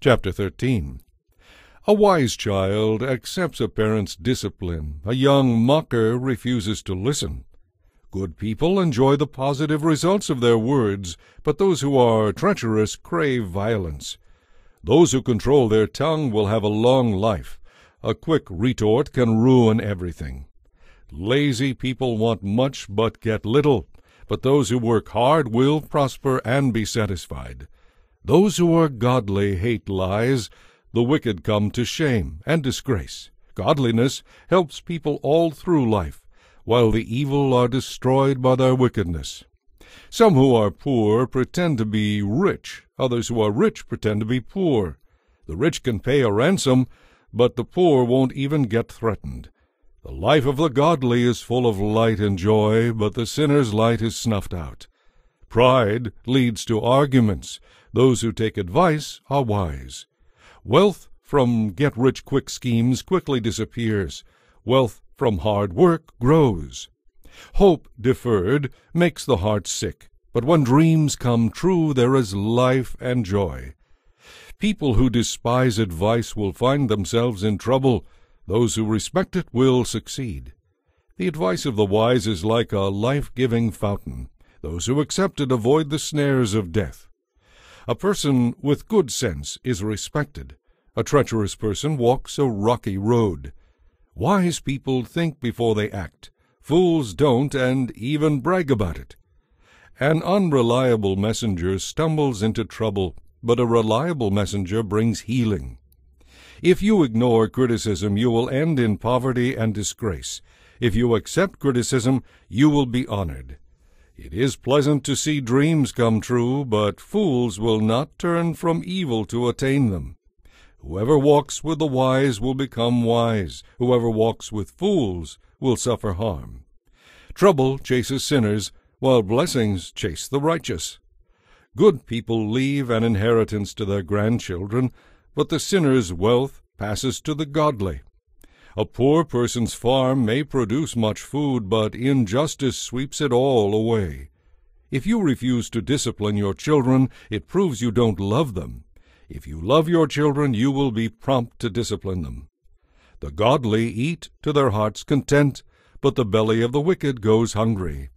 Chapter 13 A wise child accepts a parent's discipline. A young mocker refuses to listen. Good people enjoy the positive results of their words, but those who are treacherous crave violence. Those who control their tongue will have a long life. A quick retort can ruin everything. Lazy people want much but get little, but those who work hard will prosper and be satisfied. Those who are godly hate lies. The wicked come to shame and disgrace. Godliness helps people all through life, while the evil are destroyed by their wickedness. Some who are poor pretend to be rich. Others who are rich pretend to be poor. The rich can pay a ransom, but the poor won't even get threatened. The life of the godly is full of light and joy, but the sinner's light is snuffed out. Pride leads to arguments. Those who take advice are wise. Wealth from get-rich-quick schemes quickly disappears. Wealth from hard work grows. Hope deferred makes the heart sick, but when dreams come true there is life and joy. People who despise advice will find themselves in trouble. Those who respect it will succeed. The advice of the wise is like a life-giving fountain. Those who accept it avoid the snares of death. A person with good sense is respected. A treacherous person walks a rocky road. Wise people think before they act. Fools don't and even brag about it. An unreliable messenger stumbles into trouble, but a reliable messenger brings healing. If you ignore criticism, you will end in poverty and disgrace. If you accept criticism, you will be honored. It is pleasant to see dreams come true, but fools will not turn from evil to attain them. Whoever walks with the wise will become wise. Whoever walks with fools will suffer harm. Trouble chases sinners, while blessings chase the righteous. Good people leave an inheritance to their grandchildren, but the sinner's wealth passes to the godly. A poor person's farm may produce much food, but injustice sweeps it all away. If you refuse to discipline your children, it proves you don't love them. If you love your children, you will be prompt to discipline them. The godly eat to their heart's content, but the belly of the wicked goes hungry.